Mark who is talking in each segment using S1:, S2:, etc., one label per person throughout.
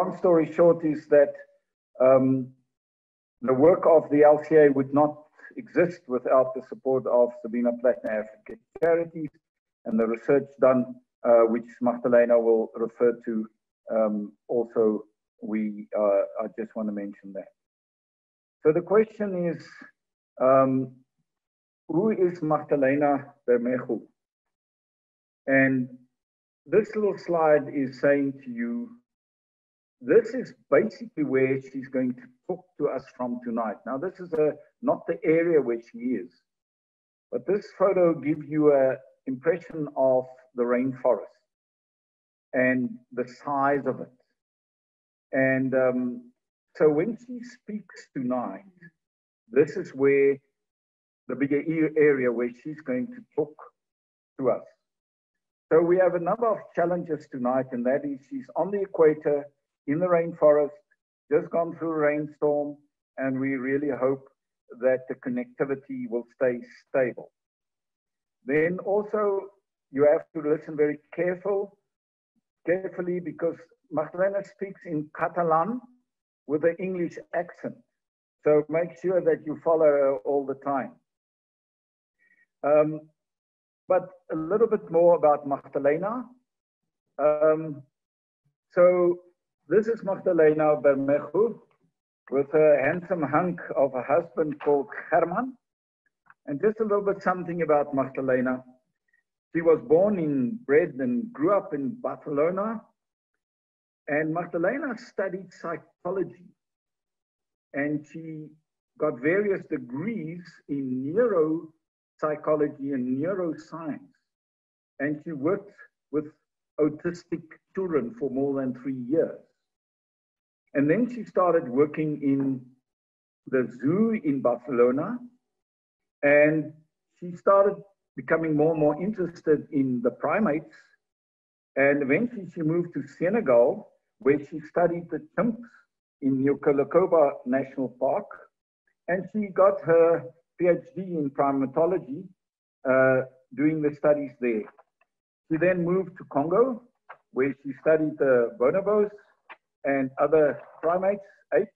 S1: long story short is that um, the work of the LCA would not exist without the support of Sabine Plattner Africa Charities and the research done, uh, which Magdalena will refer to. Um, also, we uh, I just want to mention that. So the question is, um, who is Magdalena Bermejo? And this little slide is saying to you this is basically where she's going to talk to us from tonight. Now, this is a, not the area where she is, but this photo gives you an impression of the rainforest and the size of it. And um, so when she speaks tonight, this is where the bigger area where she's going to talk to us. So we have a number of challenges tonight, and that is she's on the equator in the rainforest, just gone through a rainstorm, and we really hope that the connectivity will stay stable. Then also, you have to listen very careful, carefully because Magdalena speaks in Catalan with an English accent. So make sure that you follow her all the time. Um, but a little bit more about Magdalena. Um, so this is Magdalena Bermejo with a handsome hunk of a husband called Herman. And just a little bit something about Magdalena. She was born in, bred and grew up in Barcelona. And Magdalena studied psychology. And she got various degrees in neuropsychology and neuroscience. And she worked with autistic children for more than three years. And then she started working in the zoo in Barcelona. And she started becoming more and more interested in the primates. And eventually she moved to Senegal, where she studied the chimps in Niokolo-Koba National Park. And she got her PhD in primatology, uh, doing the studies there. She then moved to Congo, where she studied the bonobos and other primates, apes.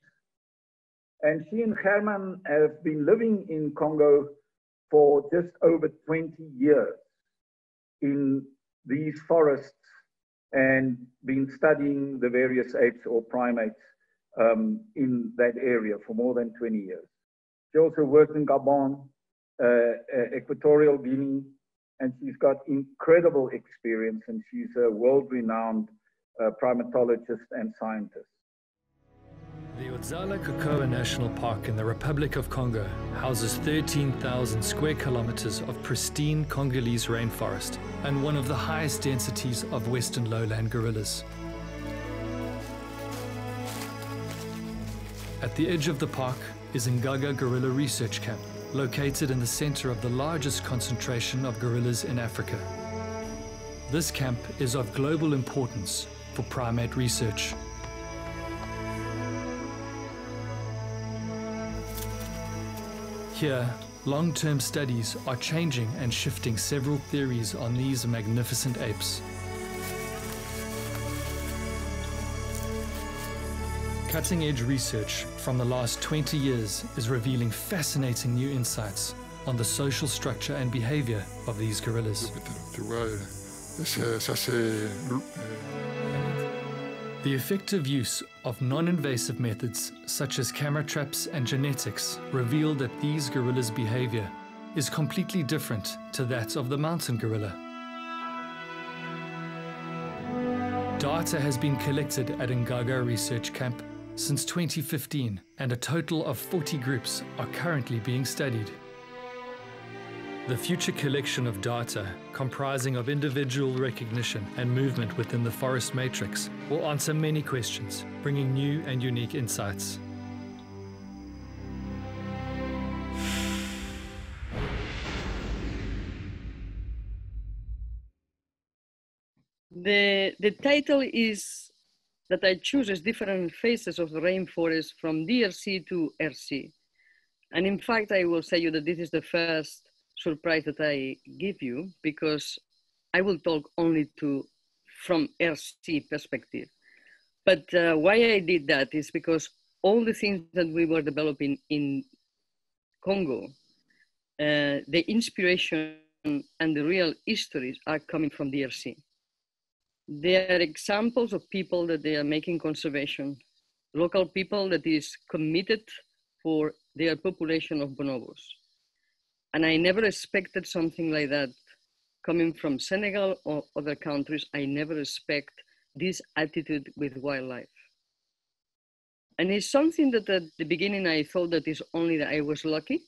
S1: And she and Herman have been living in Congo for just over 20 years in these forests and been studying the various apes or primates um, in that area for more than 20 years. She also worked in Gabon, uh, uh, Equatorial Guinea, and she's got incredible experience and she's a world-renowned uh, primatologists and scientists.
S2: The Odzala-Kokoa National Park in the Republic of Congo houses 13,000 square kilometers of pristine Congolese rainforest and one of the highest densities of western lowland gorillas. At the edge of the park is Ngaga Gorilla Research Camp, located in the center of the largest concentration of gorillas in Africa. This camp is of global importance for primate research. Here, long-term studies are changing and shifting several theories on these magnificent apes. Cutting-edge research from the last 20 years is revealing fascinating new insights on the social structure and behavior of these gorillas. The effective use of non-invasive methods such as camera traps and genetics reveal that these gorillas' behavior is completely different to that of the mountain gorilla. Data has been collected at Ngaga Research Camp since 2015 and a total of 40 groups are currently being studied. The future collection of data, comprising of individual recognition and movement within the forest matrix, will answer many questions, bringing new and unique insights.
S3: the, the title is that I choose as different phases of the rainforest from DRC to RC. And in fact, I will say you that this is the first surprise that I give you because I will talk only to from RC perspective. But uh, why I did that is because all the things that we were developing in Congo, uh, the inspiration and the real histories are coming from DRC. They are examples of people that they are making conservation, local people that is committed for their population of bonobos. And I never expected something like that coming from Senegal or other countries. I never expect this attitude with wildlife. And it's something that at the beginning I thought that is only that I was lucky.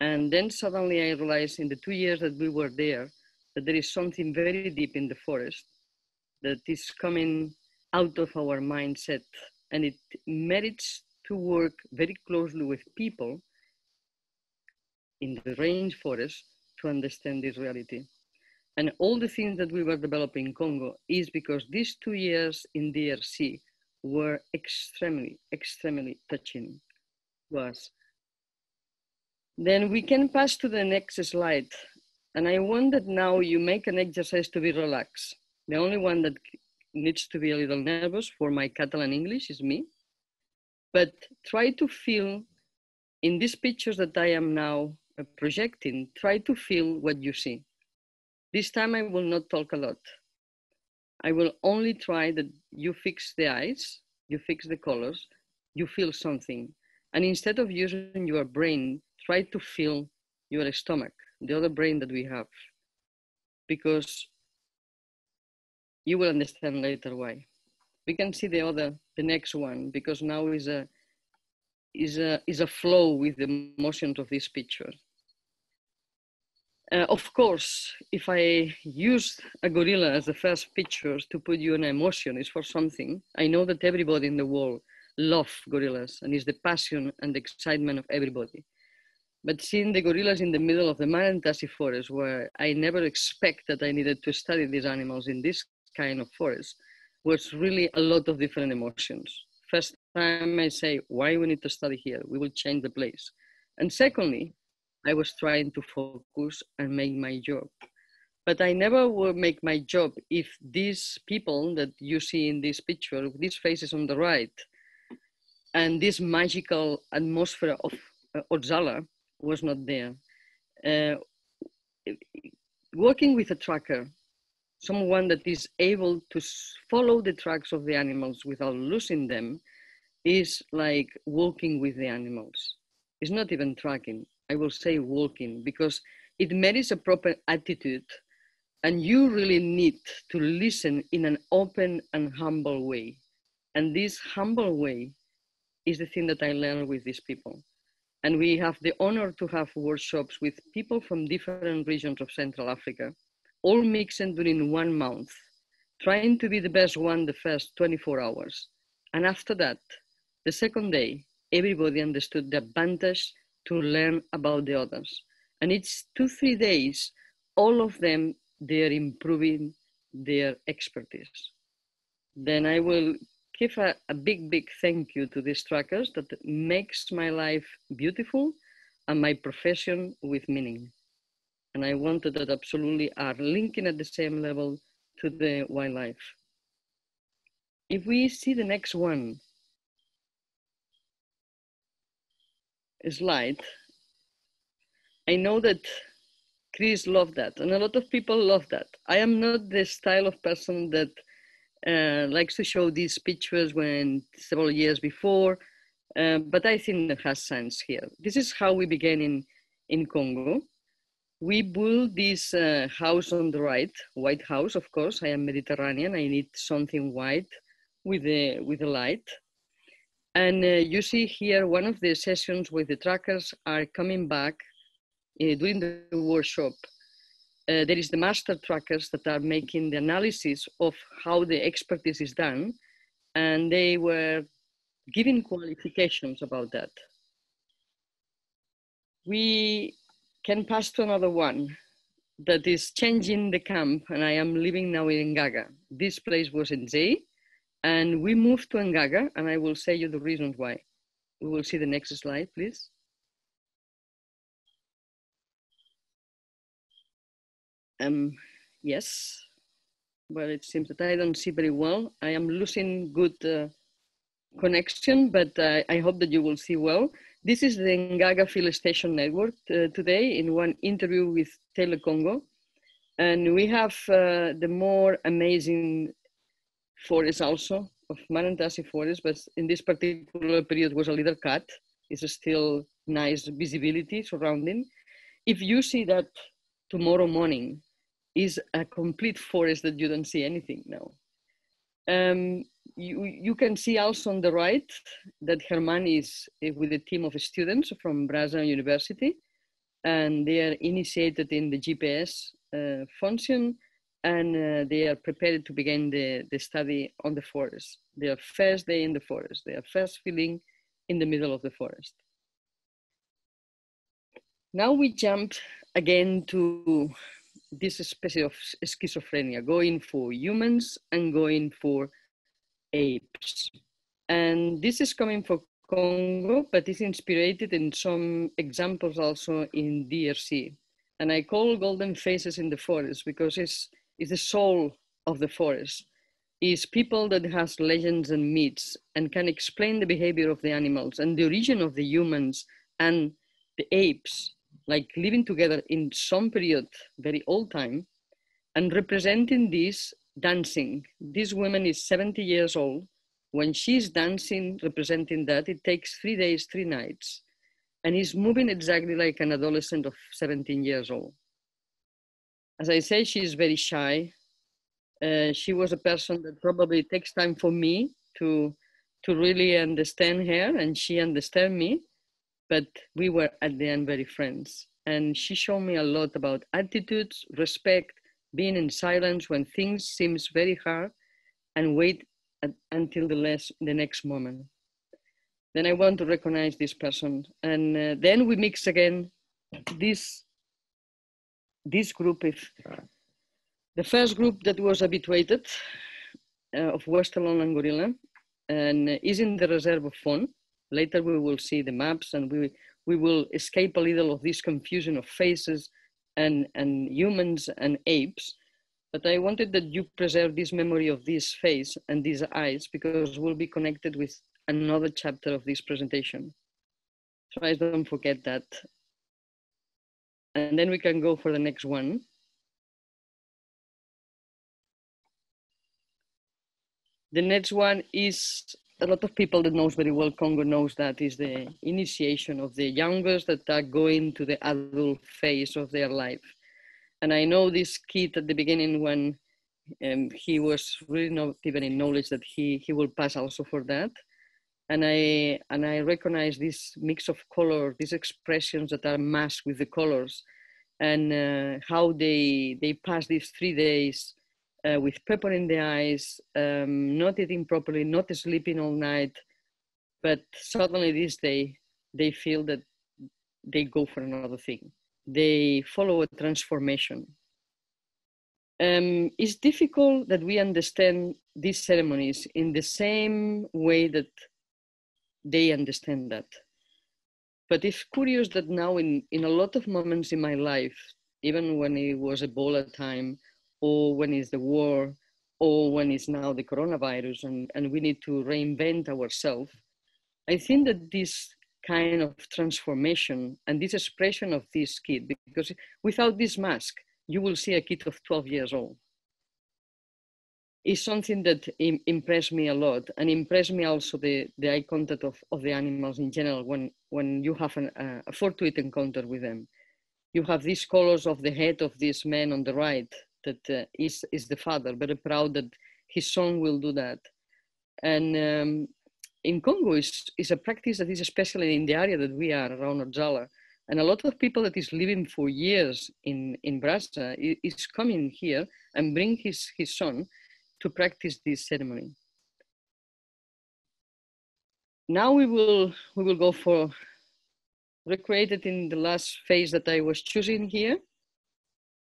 S3: And then suddenly I realized in the two years that we were there, that there is something very deep in the forest that is coming out of our mindset and it merits to work very closely with people in the rainforest to understand this reality. And all the things that we were developing in Congo is because these two years in DRC were extremely, extremely touching to us. Then we can pass to the next slide. And I want that now you make an exercise to be relaxed. The only one that needs to be a little nervous for my Catalan English is me. But try to feel in these pictures that I am now projecting, try to feel what you see. This time I will not talk a lot. I will only try that you fix the eyes, you fix the colors, you feel something. And instead of using your brain, try to feel your stomach, the other brain that we have. Because you will understand later why. We can see the other, the next one, because now is a is a is a flow with the motions of this picture. Uh, of course, if I use a gorilla as the first picture to put you an emotion, is for something. I know that everybody in the world love gorillas and is the passion and the excitement of everybody. But seeing the gorillas in the middle of the Marantaceae forest, where I never expect that I needed to study these animals in this kind of forest, was really a lot of different emotions. First time I say, why we need to study here? We will change the place. And secondly, I was trying to focus and make my job. But I never would make my job if these people that you see in this picture, these faces on the right, and this magical atmosphere of uh, Odzala was not there. Uh, working with a tracker, someone that is able to follow the tracks of the animals without losing them, is like walking with the animals. It's not even tracking. I will say walking because it merits a proper attitude and you really need to listen in an open and humble way. And this humble way is the thing that I learned with these people. And we have the honor to have workshops with people from different regions of Central Africa, all mixed during one month, trying to be the best one the first 24 hours. And after that, the second day, everybody understood the advantage to learn about the others. And it's two, three days, all of them, they're improving their expertise. Then I will give a, a big, big thank you to these trackers that makes my life beautiful and my profession with meaning. And I wanted that absolutely are linking at the same level to the wildlife. If we see the next one, slide, I know that Chris loved that, and a lot of people love that. I am not the style of person that uh, likes to show these pictures when several years before, uh, but I think that has sense here. This is how we began in, in Congo. We built this uh, house on the right, white house, of course. I am Mediterranean. I need something white with the, with the light. And uh, you see here one of the sessions where the trackers are coming back uh, during the workshop. Uh, there is the master trackers that are making the analysis of how the expertise is done. And they were giving qualifications about that. We can pass to another one. that is changing the camp, and I am living now in Ngaga. This place was in Zay, and we moved to Ngaga, and I will say you the reasons why. We will see the next slide, please. Um, yes, well, it seems that I don't see very well. I am losing good uh, connection, but uh, I hope that you will see well. This is the Ngaga Field Station Network uh, today in one interview with Telecongo. And we have uh, the more amazing forest also of Marantaceae forest, but in this particular period was a little cut. It's still nice visibility surrounding. If you see that tomorrow morning is a complete forest that you don't see anything now. Um, you, you can see also on the right that Herman is eh, with a team of students from Brazza University, and they are initiated in the GPS uh, function, and uh, they are prepared to begin the, the study on the forest. Their first day in the forest, their first feeling in the middle of the forest. Now we jump again to this species of schizophrenia, going for humans and going for apes. And this is coming from Congo, but it's inspired in some examples also in DRC. And I call golden faces in the forest because it's, it's the soul of the forest. Is people that has legends and myths and can explain the behavior of the animals and the origin of the humans and the apes, like living together in some period, very old time, and representing this dancing. This woman is 70 years old. When she's dancing, representing that, it takes three days, three nights, and is moving exactly like an adolescent of 17 years old. As I say, she's very shy. Uh, she was a person that probably takes time for me to to really understand her, and she understand me. But we were at the end very friends, and she showed me a lot about attitudes, respect, being in silence when things seems very hard and wait at, until the, less, the next moment. Then I want to recognize this person. And uh, then we mix again this, this group. If the first group that was habituated uh, of Western and Gorilla and is in the reserve of Fon. Later we will see the maps and we, we will escape a little of this confusion of faces and, and humans and apes. But I wanted that you preserve this memory of this face and these eyes because we'll be connected with another chapter of this presentation. So I don't forget that. And then we can go for the next one. The next one is a lot of people that knows very well Congo knows that is the initiation of the youngest that are going to the adult phase of their life. And I know this kid at the beginning when um, he was really not even in knowledge that he, he will pass also for that. And I, and I recognize this mix of color, these expressions that are masked with the colors and uh, how they, they pass these three days uh, with pepper in the eyes, um, not eating properly, not sleeping all night. But suddenly this day, they feel that they go for another thing. They follow a transformation. Um, it's difficult that we understand these ceremonies in the same way that they understand that. But it's curious that now, in, in a lot of moments in my life, even when it was Ebola time or when it's the war, or when it's now the coronavirus and, and we need to reinvent ourselves. I think that this kind of transformation and this expression of this kid, because without this mask, you will see a kid of 12 years old. Is something that Im- impressed me a lot and impressed me also the, the eye contact of, of the animals in general when, when you have an, uh, a fortuitous encounter with them. You have these colors of the head of this man on the right that uh, is is the father, very proud that his son will do that. And um, in Congo is is a practice that is especially in the area that we are around Odzala. And a lot of people that is living for years in, in Brazza is coming here and bring his, his son to practice this ceremony. Now we will, we will go for recreated in the last phase that I was choosing here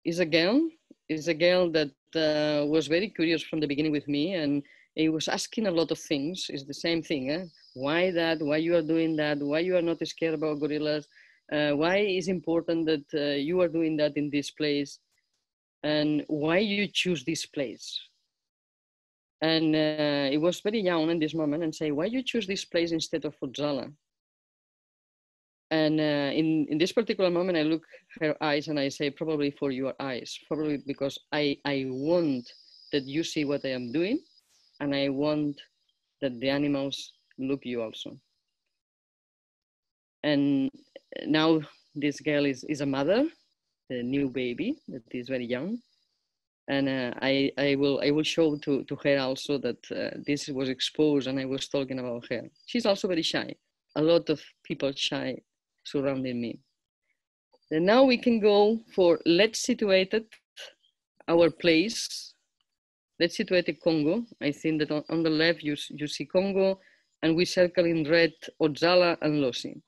S3: is a girl, is a girl that uh, was very curious from the beginning with me and he was asking a lot of things. It's the same thing. Eh? Why that? Why you are doing that? Why you are not scared about gorillas? Uh, why is important that uh, you are doing that in this place? And why you choose this place? And uh, it was very young in this moment and say, why you choose this place instead of Odzala? And uh, in, in this particular moment, I look her eyes and I say, probably for your eyes, probably because I, I want that you see what I am doing and I want that the animals look you also. And now this girl is, is a mother, a new baby that is very young. And uh, I, I, will, I will show to, to her also that uh, this was exposed and I was talking about her. She's also very shy. A lot of people shy surrounding me. And now we can go for let's situate it, our place let's situate Congo. I think that on, on, the left you, you see Congo and we circle in red Odzala and Lossi.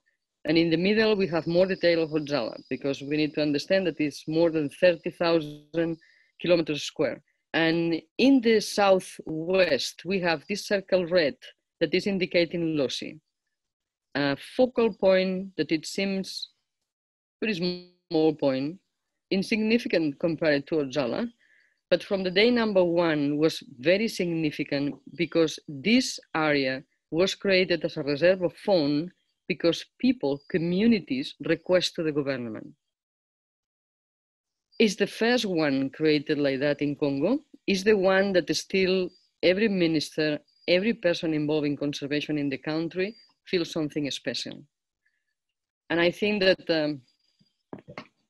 S3: And in the middle we have more detail of Odzala because we need to understand that it's more than 30,000 kilometers square. And in the southwest we have this circle red that is indicating Lossi. A focal point that it seems very small point, insignificant compared to Odzala, but from the day number one was very significant because this area was created as a reserve of fauna because people, communities request to the government. Is the first one created like that in Congo. Is the one that still every minister, every person involved in conservation in the country feels something special. And I think that um,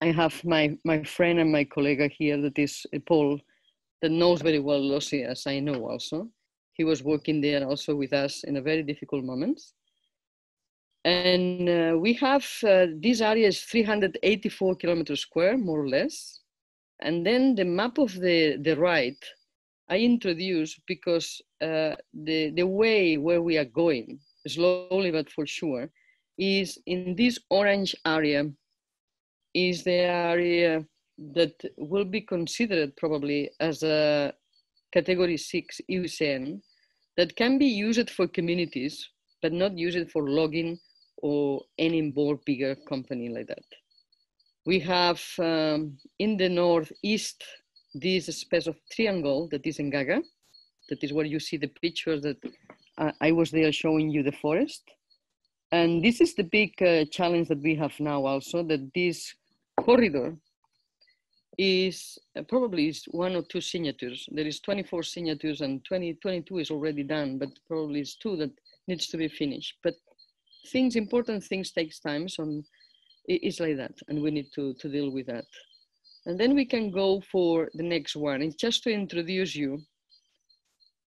S3: I have my, my friend and my colleague here that is Paul that knows very well Lossi, as I know also. He was working there also with us in a very difficult moments. And uh, we have, uh, this area is 384 kilometers square, more or less. And then the map of the, the right, I introduce because uh, the, the way where we are going, slowly but for sure, is in this orange area, is the area that will be considered probably as a category six IUCN that can be used for communities, but not used for logging or any more bigger company like that. We have um, in the northeast this space of triangle that is Ngaga. That is where you see the pictures that uh, I was there showing you the forest. And this is the big uh, challenge that we have now also, that this corridor is uh, probably is one or two signatures. There is 24 signatures and 20, 22 is already done, but probably is two that needs to be finished. But things, important things takes time, so it's like that, and we need to, to deal with that. And then we can go for the next one. It's just to introduce you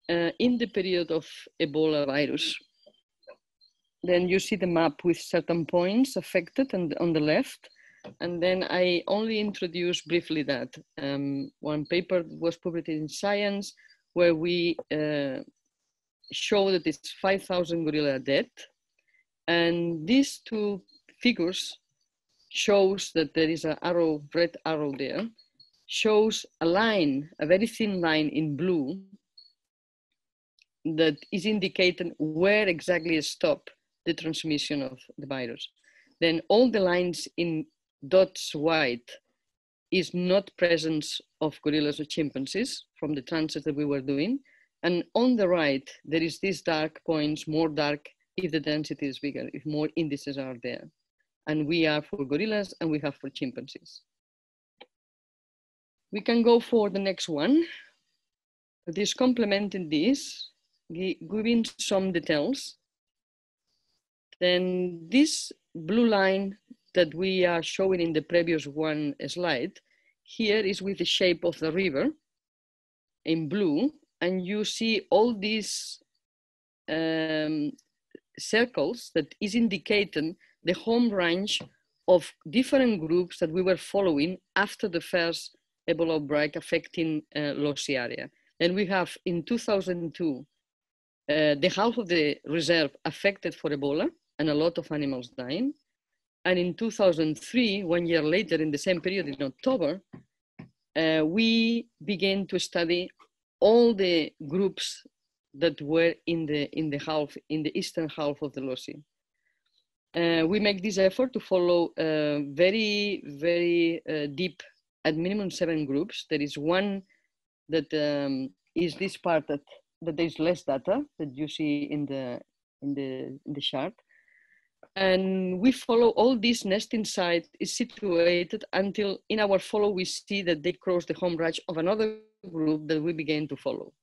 S3: uh, in the period of Ebola virus. Then you see the map with certain points affected and on the left and then I only introduce briefly that. Um, one paper was published in Science where we uh, show that it's 5,000 gorilla dead. And these two figures shows that there is an arrow, red arrow there, shows a line, a very thin line in blue that is indicating where exactly stop the transmission of the virus. Then all the lines in dots white is not presence of gorillas or chimpanzees from the transits that we were doing. And on the right, there is these dark points, more dark if the density is bigger, if more indices are there. And we are for gorillas and we have for chimpanzees. We can go for the next one. This complementing this, giving some details. Then this blue line that we are showing in the previous one slide, here is with the shape of the river in blue, and you see all these um, circles that is indicating the home range of different groups that we were following after the first Ebola outbreak affecting uh, Losi area. And we have in 2002, uh, the half of the reserve affected for Ebola and a lot of animals dying. And in 2003, one year later, in the same period in October, uh, we began to study all the groups that were in the in the half in the eastern half of the Lossi. Uh, we make this effort to follow uh, very very uh, deep at minimum seven groups. There is one that um, is this part that that there is less data that you see in the in the in the chart. And we follow all this nesting site is situated until in our follow we see that they cross the home range of another group that we begin to follow.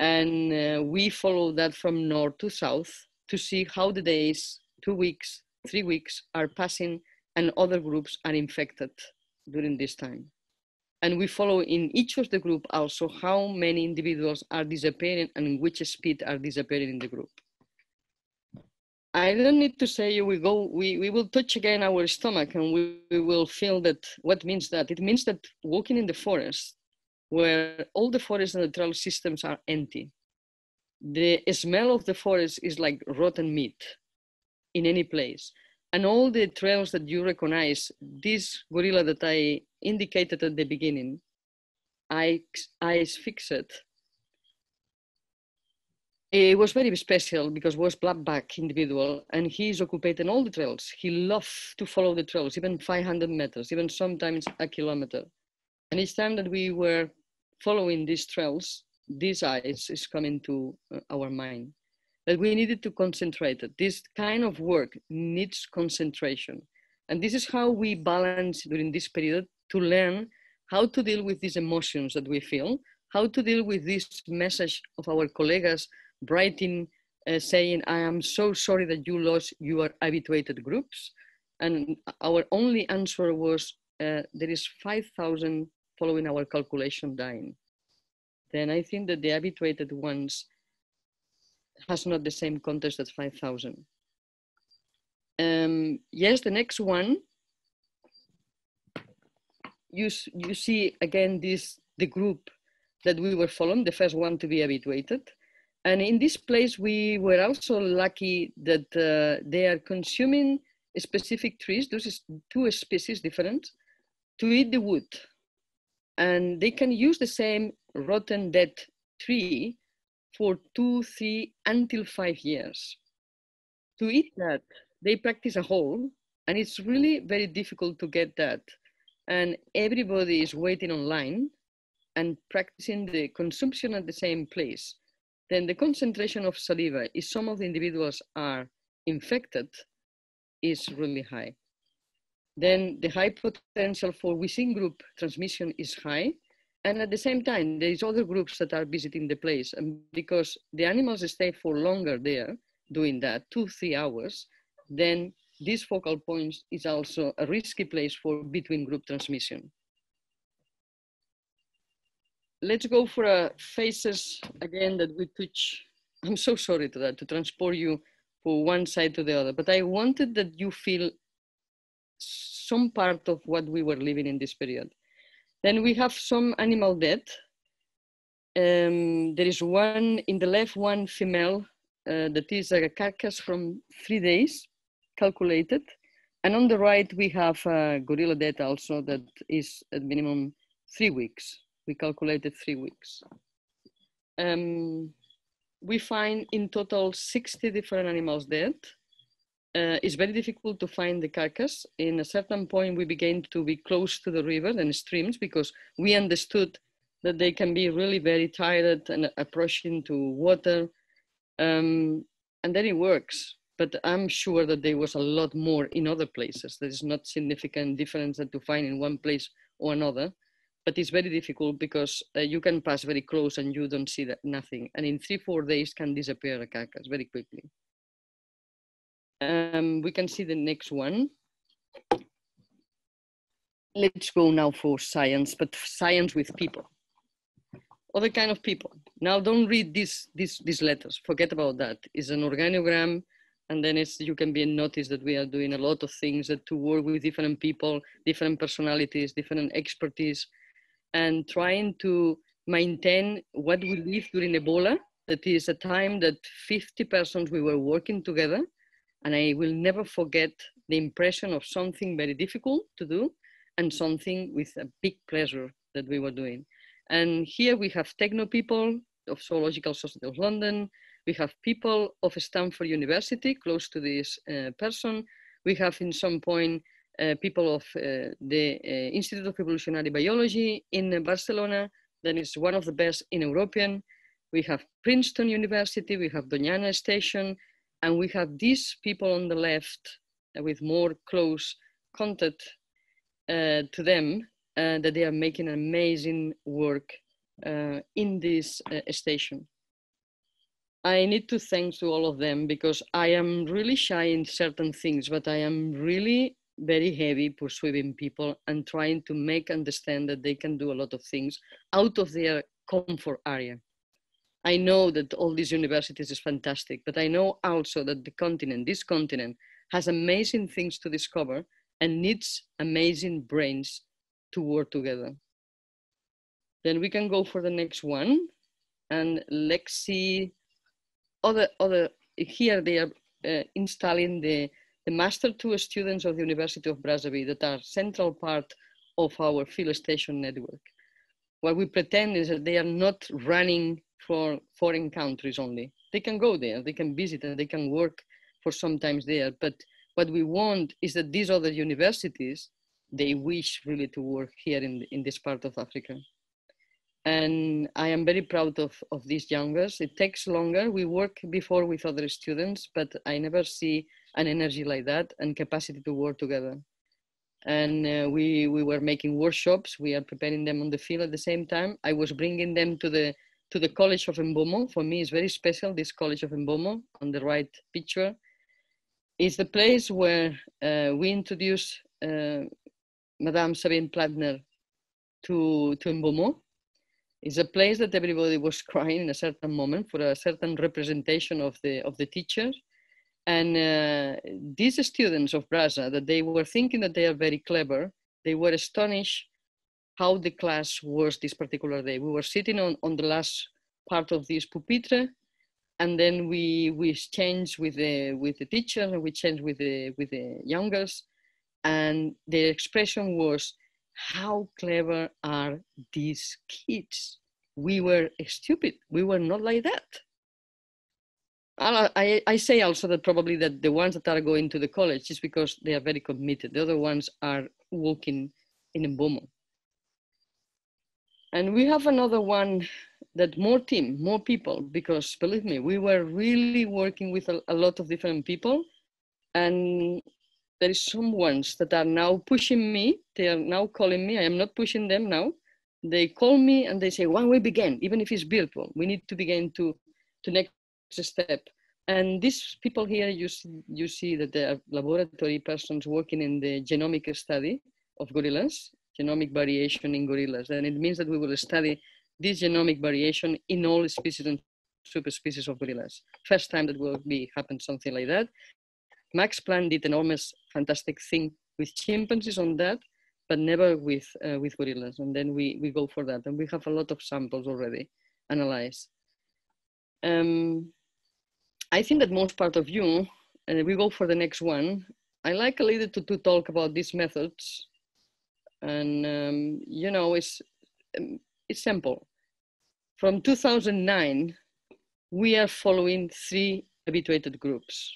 S3: And uh, we follow that from north to south to see how the days, two weeks, three weeks are passing and other groups are infected during this time. And we follow in each of the group also how many individuals are disappearing and which speed are disappearing in the group. I don't need to say we go, we, we will touch again our stomach and we, we will feel that, what means that? It means that walking in the forest where all the forest and the trail systems are empty. The smell of the forest is like rotten meat in any place. And all the trails that you recognize, this gorilla that I indicated at the beginning, I, eyes fixed, it was very special because was black back individual and he's occupied in all the trails. He loved to follow the trails, even 500 meters, even sometimes a kilometer. And each time that we were following these trails, these eyes is coming to uh, our mind. That we needed to concentrate. that This kind of work needs concentration. And this is how we balance during this period to learn how to deal with these emotions that we feel, how to deal with this message of our colleagues writing, uh, saying, I am so sorry that you lost your habituated groups. And our only answer was, uh, there is 5,000 following our calculation dying, then I think that the habituated ones has not the same context as 5,000. Um, yes, the next one, you, you see again this, the group that we were following, the first one to be habituated. And in this place, we were also lucky that uh, they are consuming specific trees, those is two species different, to eat the wood and they can use the same rotten dead tree for two, three, until five years. To eat that, they practice a hole, and it's really very difficult to get that. And everybody is waiting online and practicing the consumption at the same place. Then the concentration of saliva, if some of the individuals are infected, is really high then the high potential for within group transmission is high. And at the same time, there is other groups that are visiting the place. And because the animals stay for longer there doing that, two, three hours, then this focal point is also a risky place for between group transmission. Let's go for a phases again that we touch. I'm so sorry to that, to transport you from one side to the other, but I wanted that you feel some part of what we were living in this period. Then we have some animal death. Um, there is one in the left, one female uh, that is a carcass from three days calculated. And on the right, we have gorilla death also that is at minimum three weeks. We calculated three weeks. Um, we find in total 60 different animals dead uh, it's very difficult to find the carcass. In a certain point, we began to be close to the river and streams because we understood that they can be really very tired and approaching to water. Um, and then it works. But I'm sure that there was a lot more in other places. There is not significant difference that to find in one place or another. But it's very difficult because uh, you can pass very close and you don't see that nothing. And in three, four days can disappear a carcass very quickly. Um, we can see the next one. Let's go now for science, but science with people. Other kind of people. Now don't read these, these, these letters, forget about that. It's an organogram, and then it's, you can be notice that we are doing a lot of things that to work with different people, different personalities, different expertise, and trying to maintain what we lived during Ebola. That is a time that 50 persons we were working together and I will never forget the impression of something very difficult to do and something with a big pleasure that we were doing. And here we have techno people of Zoological Society of London. We have people of Stanford University close to this uh, person. We have in some point uh, people of uh, the uh, Institute of Evolutionary Biology in Barcelona, that is one of the best in European. We have Princeton University, we have Doñana Station, and we have these people on the left with more close contact uh, to them uh, that they are making amazing work uh, in this station. I need to thank to all of them because I am really shy in certain things, but I am really very heavy persuading people and trying to make understand that they can do a lot of things out of their comfort area. I know that all these universities is fantastic, but I know also that the continent, this continent, has amazing things to discover and needs amazing brains to work together. Then we can go for the next one. And let's see other, other here they are uh, installing the, the Master 2 students of the University of Brazzaville that are central part of our field station network. What we pretend is that they are not running for foreign countries only. They can go there, they can visit and they can work for sometimes there. But what we want is that these other universities, they wish really to work here in, in this part of Africa. And I am very proud of, of these youngers. It takes longer. We work before with other students, but I never see an energy like that and capacity to work together. And uh, we, we were making workshops. We are preparing them on the field at the same time. I was bringing them to the to the College of Mbomo. For me, it's very special, this College of Mbomo on the right picture. is the place where uh, we introduced uh, Madame Sabine Plattner to, to Mbomo. It's a place that everybody was crying in a certain moment for a certain representation of the, of the teachers. And uh, these students of Brazza, that they were thinking that they are very clever, they were astonished how the class was this particular day. We were sitting on, on the last part of this pupitre, and then we we exchanged with the with the teacher, and we changed with the with the youngers, and the expression was, "How clever are these kids? We were stupid. We were not like that." I, I say also that probably that the ones that are going to the college is because they are very committed. The other ones are working in a Mbomo. And we have another one that more team, more people, because believe me, we were really working with a, a lot of different people. And there is some ones that are now pushing me. They are now calling me. I am not pushing them now. They call me and they say, when we begin, even if it's virtual, we need to begin to, to next step. And these people here, you see, you see that they are laboratory persons working in the genomic study of gorillas genomic variation in gorillas. And it means that we will study this genomic variation in all species and subspecies of gorillas. First time that will be happen something like that. Max Planck did enormous, fantastic thing with chimpanzees on that, but never with uh, with gorillas. And then we we go for that, and we have a lot of samples already analyzed. Um, I think that most part of you, and we go for the next one. I like a little to, to talk about these methods and um, you know it's um, it's simple. From 2009, we are following three habituated groups.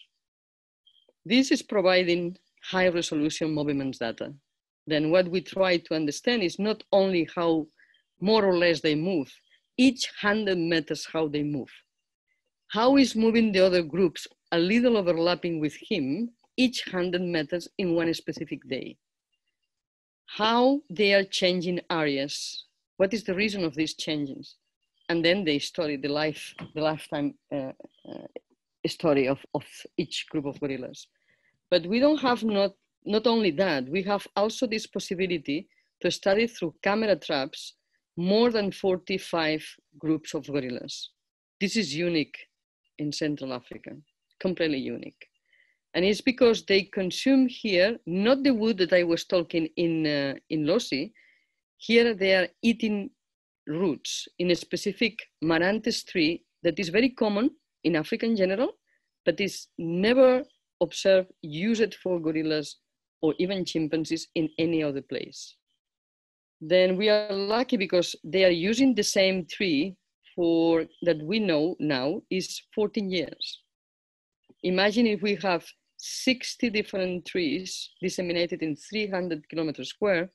S3: This is providing high resolution movements data. Then what we try to understand is not only how more or less they move, each 100 meters how they move. How is moving the other groups a little overlapping with him each 100 meters in one specific day how they are changing areas. What is the reason of these changes? And then they study the life, the lifetime uh, uh, story of, of each group of gorillas. But we don't have not, not only that, we have also this possibility to study through camera traps more than 45 groups of gorillas. This is unique in Central Africa, completely unique and it's because they consume here not the wood that I was talking in uh, in Lossi. Here they are eating roots in a specific Maranthes tree that is very common in Africa in general, but is never observed used for gorillas or even chimpanzees in any other place. then we are lucky because they are using the same tree for that we know now is 14 years. Imagine if we have 60 different trees disseminated in 300 kilometers square,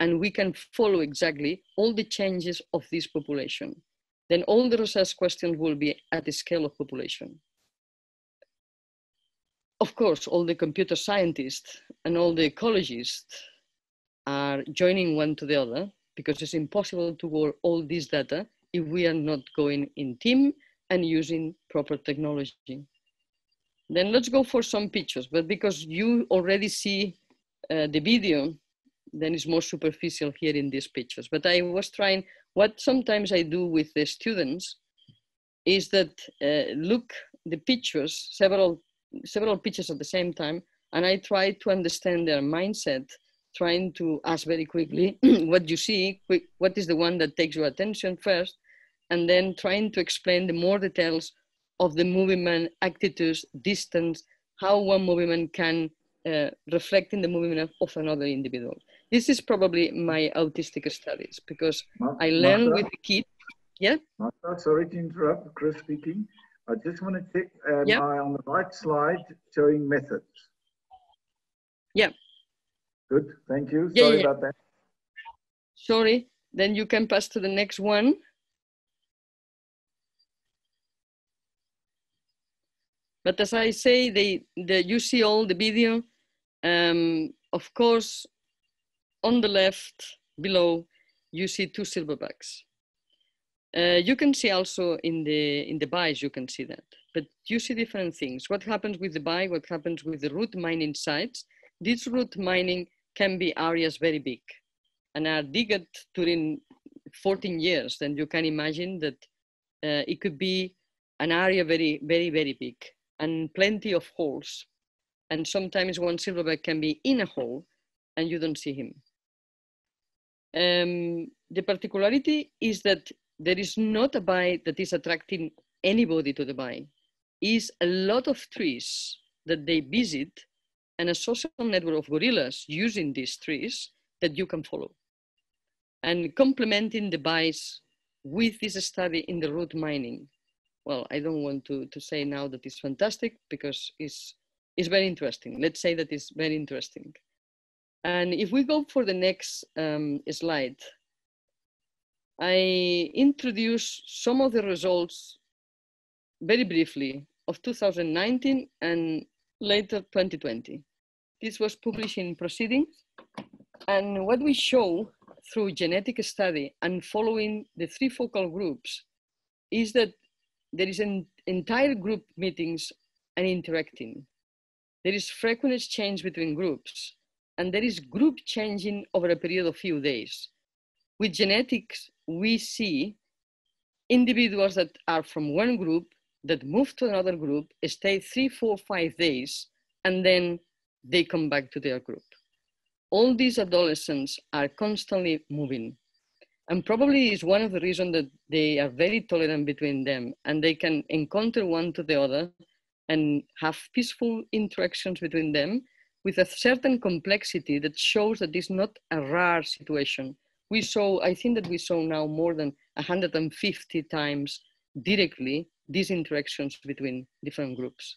S3: and we can follow exactly all the changes of this population. Then all the research questions will be at the scale of population. Of course, all the computer scientists and all the ecologists are joining one to the other because it's impossible to work all this data if we are not going in team and using proper technology. Then let's go for some pictures, but because you already see uh, the video, then it's more superficial here in these pictures. But I was trying, what sometimes I do with the students is that uh, look the pictures, several, several pictures at the same time, and I try to understand their mindset, trying to ask very quickly what you see, quick, what is the one that takes your attention first, and then trying to explain the more details of the movement, attitudes, distance, how one movement can uh, reflect in the movement of, of, another individual. This is probably my autistic studies because Martha, I learn with the kids. Yeah?
S1: Martha, sorry to interrupt, Chris speaking. I just want to check, am yeah. I on the right slide showing methods?
S3: Yeah.
S1: Good, thank you. Sorry yeah, yeah. about that.
S3: Sorry, then you can pass to the next one. But as I say, they, the, you see all the video. Um, of course, on the left below, you see two silverbacks. Uh, you can see also in the in the bais, you can see that. But you see different things. What happens with the bai, what happens with the root mining sites. This root mining can be areas very big and are digged during 14 years. Then you can imagine that uh, it could be an area very, very, very big and plenty of holes. And sometimes one silverback can be in a hole and you don't see him. Um, the particularity is that there is not a bai that is attracting anybody to the bai. Is a lot of trees that they visit and a social network of gorillas using these trees that you can follow. And complementing the bais with this study in the root mining well, I don't want to, to say now that it's fantastic because it's, it's very interesting. Let's say that it's very interesting. And if we go for the next um, slide, I introduce some of the results very briefly of 2019 and later 2020. This was published in Proceedings. And what we show through genetic study and following the three focal groups is that there is an entire group meetings and interacting. There is frequent exchange between groups, and there is group changing over a period of few days. With genetics, we see individuals that are from one group that move to another group, stay three, four, five days, and then they come back to their group. All these adolescents are constantly moving and probably is one of the reasons that they are very tolerant between them and they can encounter one to the other and have peaceful interactions between them with a certain complexity that shows that it's not a rare situation. We saw, I think that we saw now more than 150 times directly these interactions between different groups.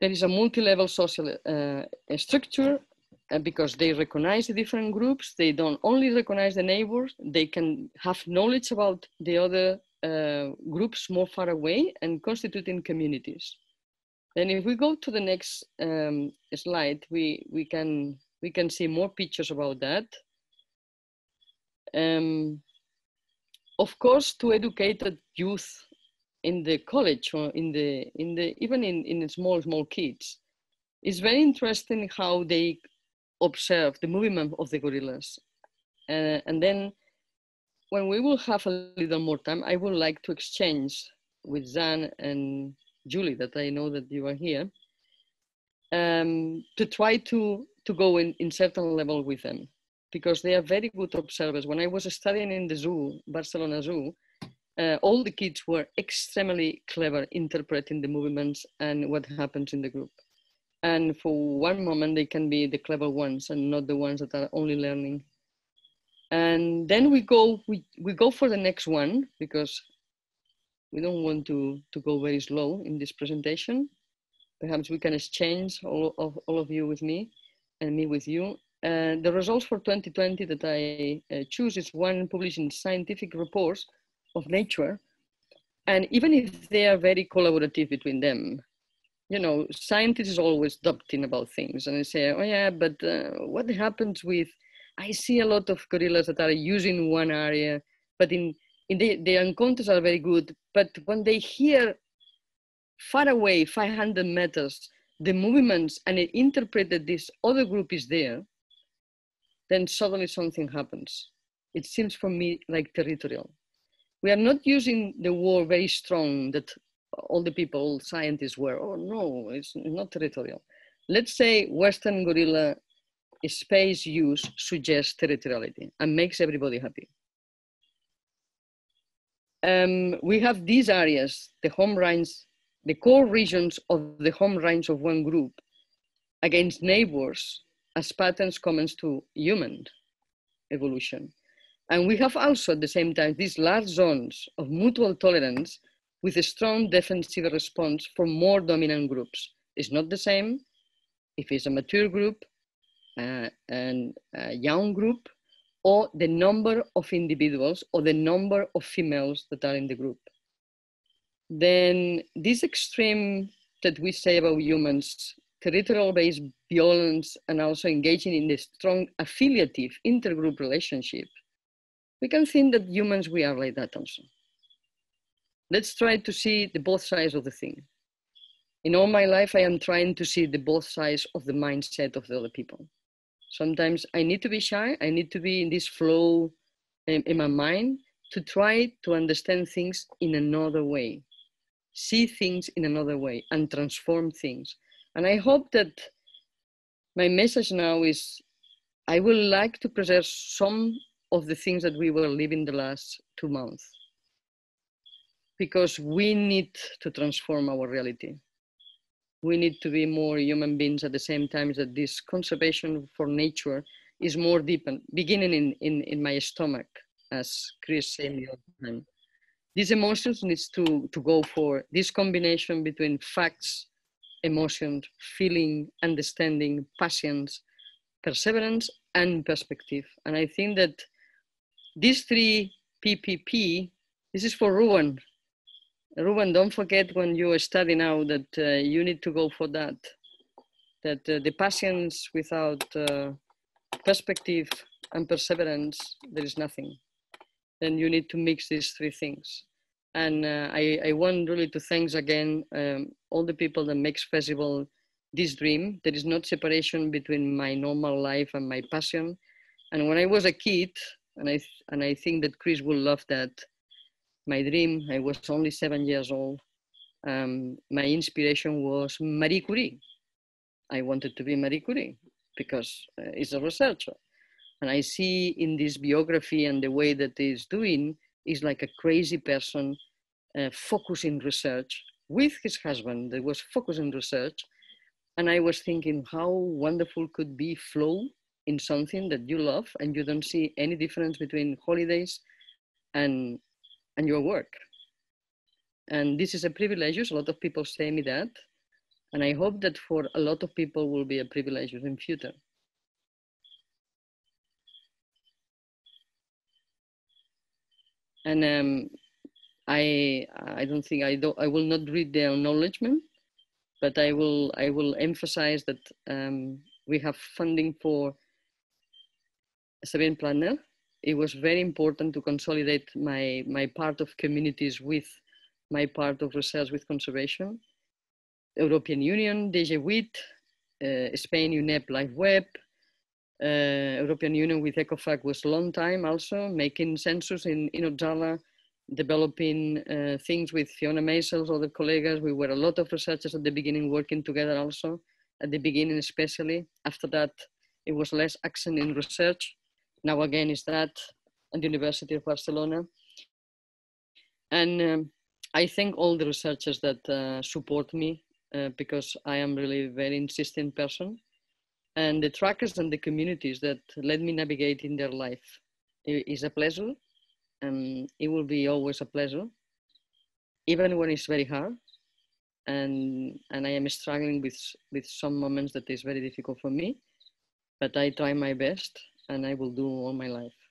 S3: There is a multi-level social uh, structure because they recognize the different groups. They don't only recognize the neighbors, they can have knowledge about the other uh, groups more far away and constituting communities. Then if we go to the next um, slide, we, we, can, we can see more pictures about that. Um, of course, to educate youth in the college or in the, in the even in, in small, small kids, it's very interesting how they observe the movement of the gorillas. Uh, and then when we will have a little more time, I would like to exchange with Zan and Julie, that I know that you are here, um, to try to, to go in, in certain level with them because they are very good observers. When I was studying in the zoo, Barcelona Zoo, uh, all the kids were extremely clever interpreting the movements and what happens in the group. And for one moment, they can be the clever ones and not the ones that are only learning. And then we go, we, we go for the next one because we don't want to, to go very slow in this presentation. Perhaps we can exchange all of, all of you with me and me with you. Uh, the results for 2020 that I uh, choose is one published in scientific reports of Nature. And even if they are very collaborative between them, you know, scientists always doubting about things and they say, oh yeah, but uh, what happens with, I see a lot of gorillas that are using one area, but in, in the, the encounters are very good, but when they hear far away, 500 meters, the movements and they interpret that this other group is there, then suddenly something happens. It seems for me like territorial. We are not using the word very strong that all the people, scientists were, oh no, it's not territorial. Let's say Western gorilla space use suggests territoriality and makes everybody happy. Um, we have these areas, the home range, the core regions of the home range of one group against neighbors as patterns common to human evolution. And we have also at the same time these large zones of mutual tolerance with a strong defensive response for more dominant groups. It's not the same if it's a mature group uh, and a young group or the number of individuals or the number of females that are in the group. Then this extreme that we say about humans, territorial-based violence and also engaging in the strong affiliative intergroup relationship, we can think that humans, we are like that also let's try to see the both sides of the thing. In all my life, I am trying to see the both sides of the mindset of the other people. Sometimes I need to be shy. I need to be in this flow in, in my mind to try to understand things in another way, see things in another way, and transform things. And I hope that my message now is I would like to preserve some of the things that we were living the last two months because we need to transform our reality. We need to be more human beings at the same time that this conservation for nature is more deep and beginning in, in, in my stomach, as Chris said the other time. These emotions needs to, to go for this combination between facts, emotions, feeling, understanding, patience, perseverance, and perspective. And I think that these three PPP, this is for Ruben, Ruben, don't forget when you study now that uh, you need to go for that. That uh, the patience without uh, perspective and perseverance, there is nothing. Then you need to mix these three things. And uh, I, I want really to thanks again um, all the people that makes possible this dream. There is not separation between my normal life and my passion. And when I was a kid, and I, and I think that Chris will love that, my dream. I was only seven years old. Um, my inspiration was Marie Curie. I wanted to be Marie Curie because uh, he's a researcher. And I see in this biography and the way that he's doing is like a crazy person uh, focusing research with his husband that was focusing research. And I was thinking how wonderful could be flow in something that you love and you don't see any difference between holidays and and your work. And this is a privilege. A lot of people say me that. And I hope that for a lot of people will be a privilege in future. And um, I, I don't think I do I will not read the acknowledgement, but I will, I will emphasize that um, we have funding for Sabine Plattner, it was very important to consolidate my, my part of communities with my part of research with conservation. European Union, DG uh, Spain, UNEP, LifeWeb, uh, European Union with ECOFAC was a long time also, making census in, in Odzala, developing uh, things with Fiona Maisels, other colleagues. We were a lot of researchers at the beginning working together also, at the beginning especially. After that, it was less action in research now again is that at the University of Barcelona. And um, I thank all the researchers that uh, support me uh, because I am really a very insistent person. And the trackers and the communities that let me navigate in their life it is a pleasure, and it will be always a pleasure, even when it's very hard. And and I am struggling with with some moments that is very difficult for me, but I try my best, and I will do all my life.